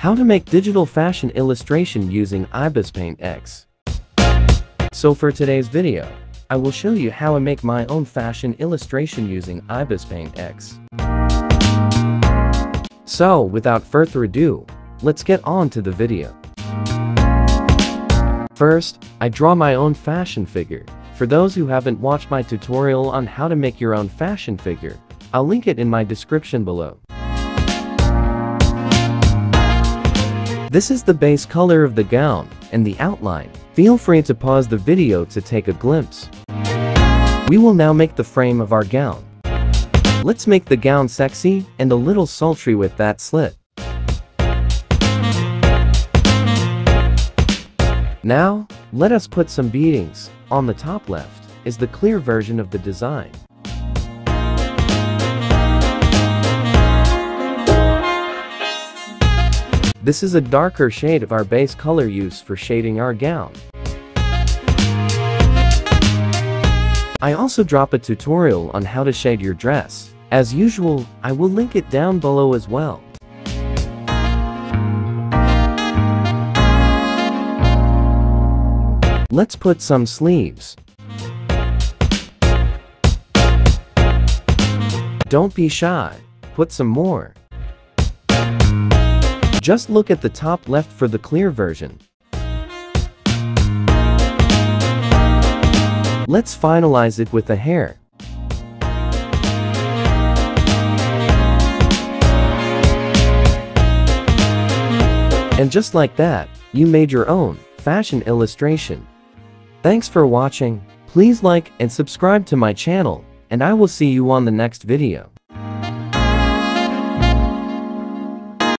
How to make digital fashion illustration using IBIS Paint X. So for today's video, I will show you how I make my own fashion illustration using IBIS Paint X. So without further ado, let's get on to the video. First, I draw my own fashion figure. For those who haven't watched my tutorial on how to make your own fashion figure, I'll link it in my description below. This is the base color of the gown and the outline. Feel free to pause the video to take a glimpse. We will now make the frame of our gown. Let's make the gown sexy and a little sultry with that slit. Now, let us put some beadings. On the top left is the clear version of the design. This is a darker shade of our base color used for shading our gown. I also drop a tutorial on how to shade your dress. As usual, I will link it down below as well. Let's put some sleeves. Don't be shy, put some more. Just look at the top left for the clear version. Let's finalize it with a hair. And just like that, you made your own fashion illustration. Thanks for watching, please like and subscribe to my channel, and I will see you on the next video.